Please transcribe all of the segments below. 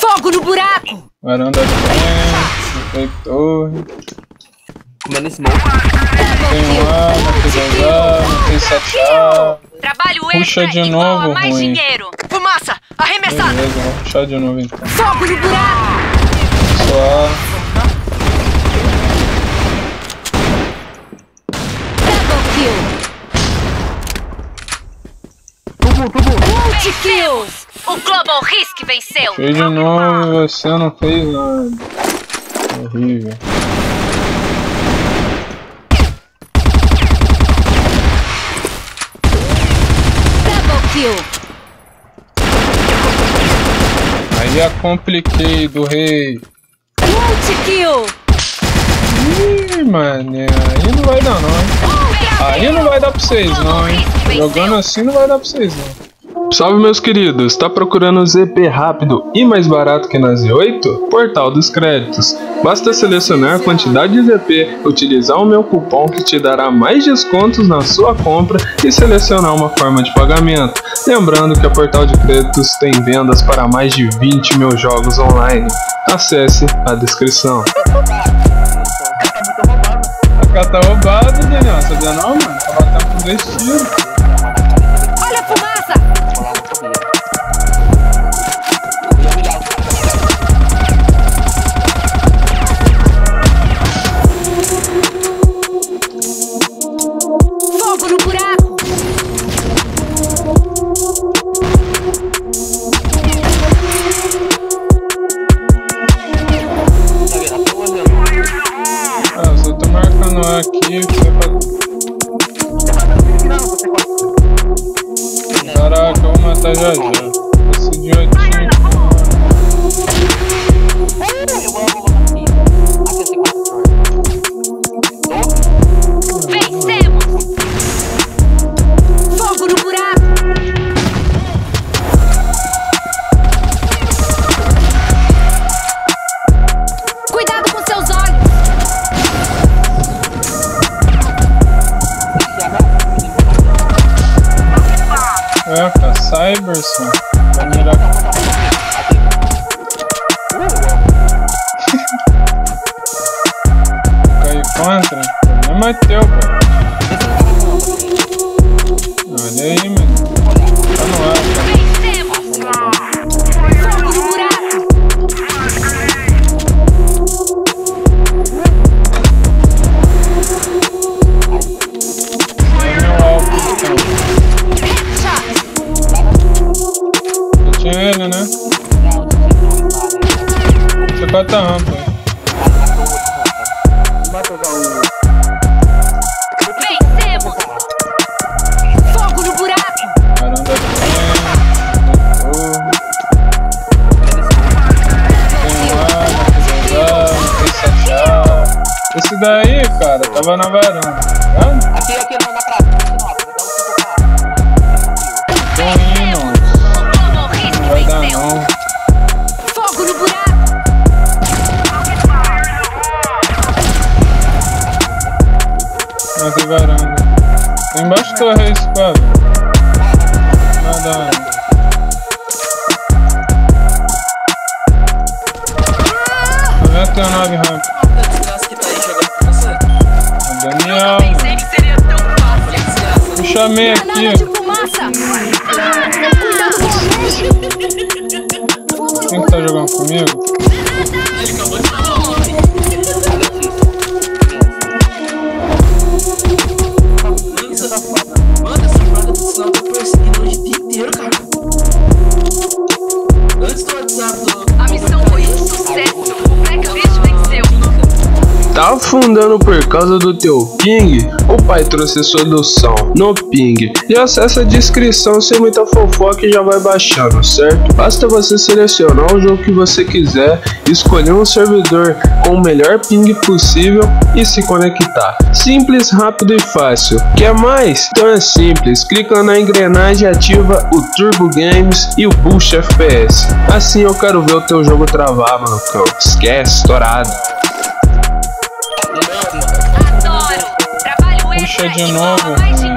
Fogo no buraco! Varanda frente, foi torre. Comendo smoke. Tem um A, matei dois A, matei sete A. Trabalho Puxa extra de e novo, mais ruim. dinheiro. Fumaça! Arremessada! Beleza, vou puxar de novo então. Fogo no buraco! Só Double kill! O Global Risk venceu! fez de novo você não fez nada. Horrível. Double kill! Aí a compliquei do rei. Multi-kill! Ih, mané, aí não vai dar não, hein? Aí não vai dar pra vocês não, hein? Jogando assim não vai dar pra vocês não. Salve meus queridos, tá procurando ZP rápido e mais barato que na Z8? Portal dos Créditos. Basta selecionar a quantidade de ZP, utilizar o meu cupom que te dará mais descontos na sua compra e selecionar uma forma de pagamento. Lembrando que a Portal de Créditos tem vendas para mais de 20 mil jogos online. Acesse a descrição. Cara tá roubada, Daniel. Sabia não, mano? Tá batendo com dois tiros. Tô marcando cara, Cyberson. Tava na varanda? Aqui, aqui, na na praça. Aqui no alto, dá um 5K. Tô indo. Não vai dar não. Fogo no buraco! Matei varanda. Tem embaixo da torre aí, esse quadro. Nada. Afundando por causa do teu ping? O pai trouxe a solução no ping. E acessa a descrição sem muita fofoca e já vai baixando, certo? Basta você selecionar o jogo que você quiser, escolher um servidor com o melhor ping possível e se conectar. Simples, rápido e fácil. Quer mais? Então é simples. Clica na engrenagem, ativa o Turbo Games e o Boost FPS. Assim eu quero ver o teu jogo travar, mano. Esquece, estourado. Puxa de novo.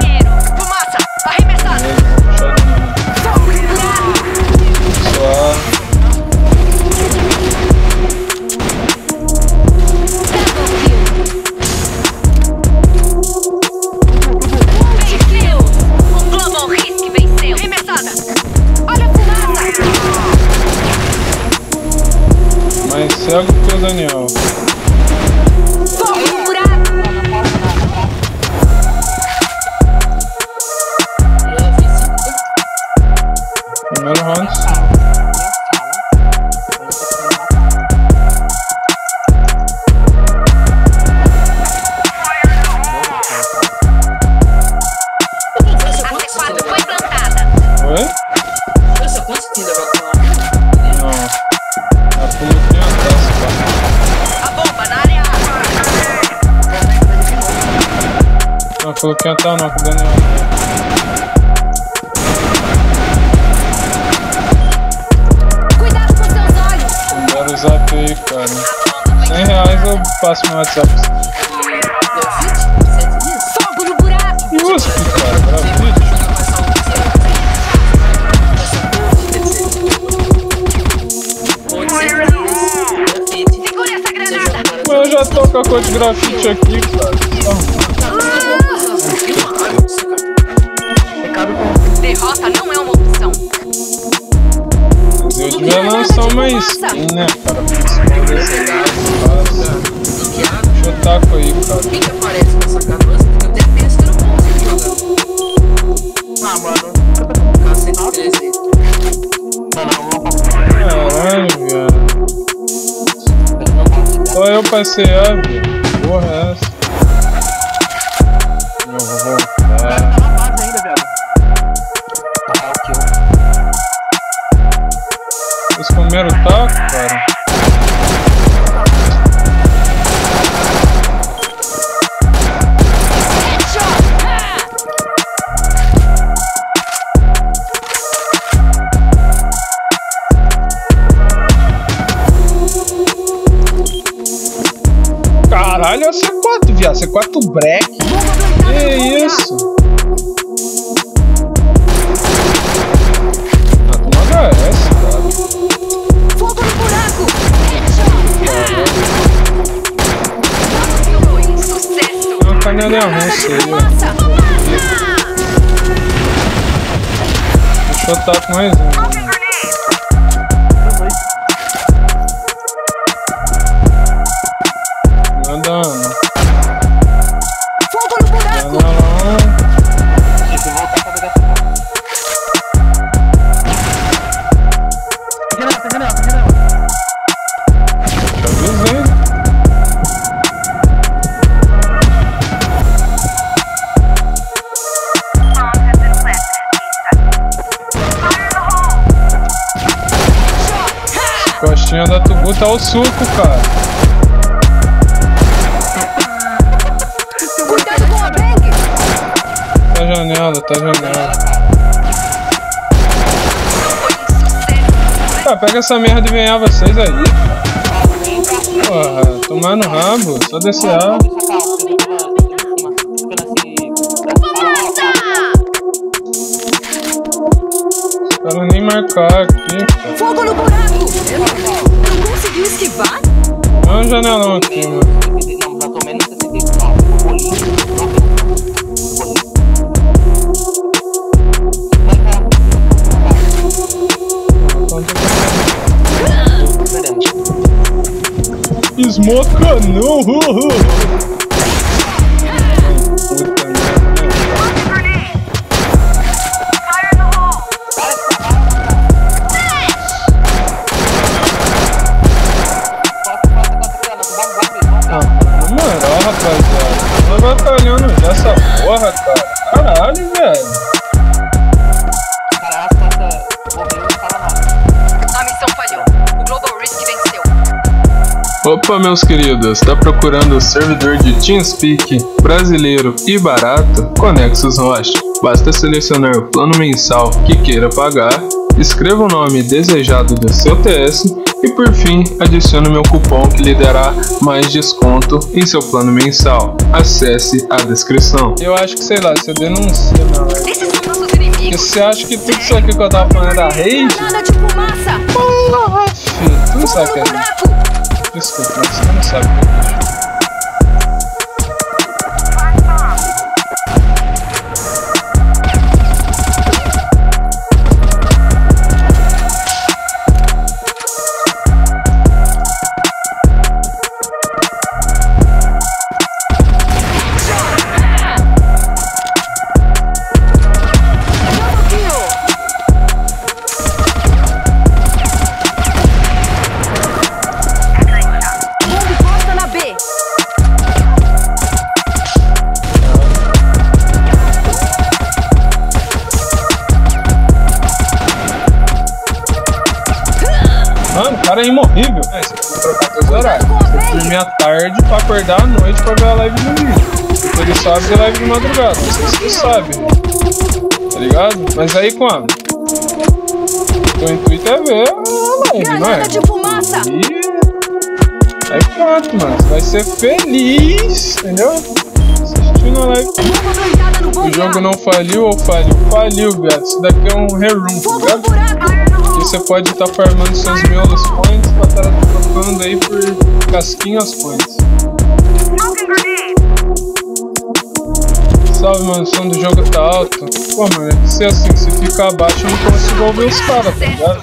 A tal não, o Daniel. Cuidado com seus olhos. Primeiro zap aí, cara. A bomba 100 reais eu passo meu WhatsApp. Deu 27 dias? Fogo no buraco. E você, cara? Que. Mas eu já tô com a cor de grafite aqui, cara. Derrota skin, né, cara? Deixa eu taco aí, cara. Quem que aparece nessa canoa? Eu detesto que eu não consigo jogar. Ah, mano. K113. Caralho, velho. Só eu passei a, velho. Que isso? Ah, tu não HS, cara. Fogo no buraco. Um sucesso. É canelinha russa aí, ó. Nossa. Deixa eu taco mais um. Suco, cara. Tá janela, tá janela. Tá, pega essa merda e venha vocês aí. Porra, tomar no rabo, só descer A. Espero nem marcar aqui, cara. Fogo no buraco. Não conseguiu esquivar? É um janelão aqui, mano. Esmoca não! Opa, meus queridos, tá procurando o servidor de TeamSpeak brasileiro e barato? Conexus Host. Basta selecionar o plano mensal que queira pagar, escreva o nome desejado do seu TS e por fim adicione meu cupom que lhe dará mais desconto em seu plano mensal. Acesse a descrição. Eu acho que sei lá, se nossos inimigos. Você acha que tudo isso aqui que eu tava falando era rage? Granada de fumaça. Porra, filho, tu não sabe que é Desculpa, você não sabe o que é cara é imorrível. É, você tem que horários. Você dormir à tarde pra acordar à noite pra ver a live do vídeo. Porque ele sabe ver live de madrugada. Não sei se você sabe. Tá ligado? Mas aí quando? O teu intuito é ver a live, não é? E aí pronto, mano. Você vai ser feliz, entendeu? Assistindo a live. O jogo não faliu ou faliu? Faliu, viado. Isso daqui é um reroom, tá ligado? Você pode estar farmando seus miolos points pra estar trocando aí por casquinhas points. Salve, mano. O som do jogo tá alto. Pô, mano, é que se assim, se ficar abaixo eu não consigo ouvir os caras, tá ligado?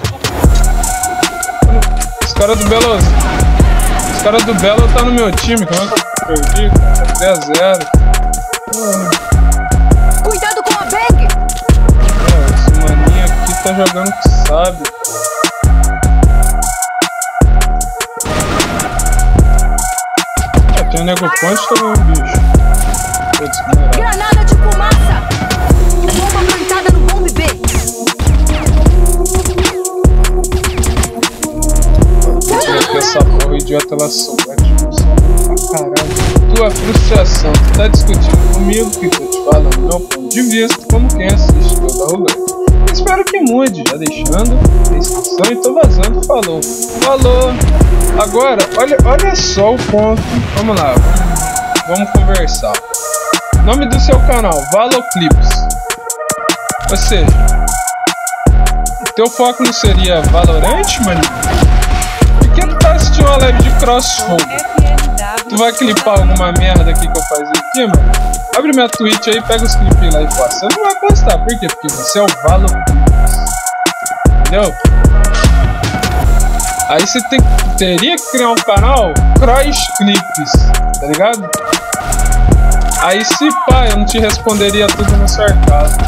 Os caras do Belo. Os caras do Belo tá no meu time, como é que eu perdi? cara? 3 a 0 Cuidado tá jogando que sabe. Tem um nego ponte também, bicho. Putz. Granada de fumaça! Bomba plantada no bombe B! Tinha que essa porra idiota ela pra caralho. Tua frustração, tu tá discutindo comigo que tô te falando meu ponto de vista como quem assiste toda a rolê. Espero que mude, já deixando a inscrição e tô vazando, falou. Falou! Agora, olha, olha só o ponto. Vamos lá, vamos, conversar. Nome do seu canal, Valoclips. Ou seja, teu foco não seria Valorant, mano? Por que tu tá assistindo uma live de crossfogo? Tu vai clipar alguma merda aqui que eu faço aqui, mano? Abre minha Twitch aí, pega os clipes lá e posta. Você não vai postar, por quê? Porque você é o Valo Entendeu? Aí você tem, teria que criar um canal Cross Clips, tá ligado? Aí se pá, eu não te responderia tudo no sarcasmo.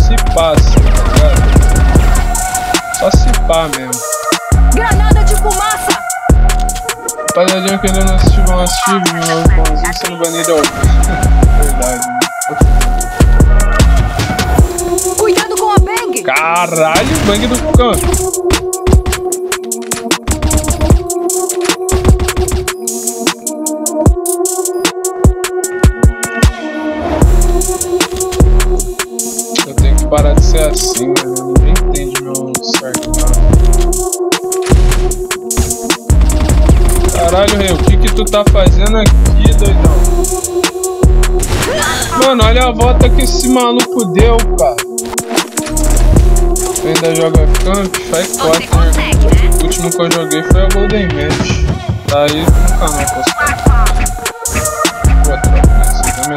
Se passa, tá ligado? Só se pá mesmo. Granada de fumaça! Rapaziadinha que ainda não assistiu, vão assistir, meu pãozinho sendo banido ao? Cuidado com a bang! Caralho, bang do canto. Eu tenho que parar de ser assim, mano. Ninguém entende meu sarcasmo. Caralho, rei, o que que tu tá fazendo aqui, doidão? Mano, olha a volta que esse maluco deu, cara. Ainda joga camp, faz 4, né? O último que eu joguei foi a Golden Match. Tá aí no canal, pessoal. Pô, tropa, você tá me!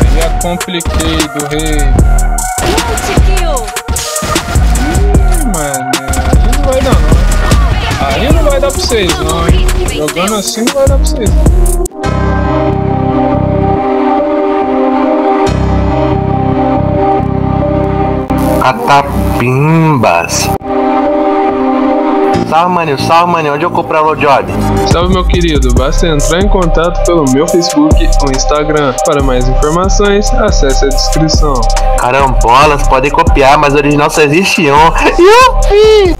Aí é compliquei do rei. Assim não vai dar pra vocês. Catapimbas. Salve, maninho, salve, maninho. Onde eu compro a Lojod? Salve meu querido, basta entrar em contato pelo meu Facebook ou Instagram. Para mais informações, acesse a descrição. Carambolas, podem copiar, mas original só existe um. Yupi!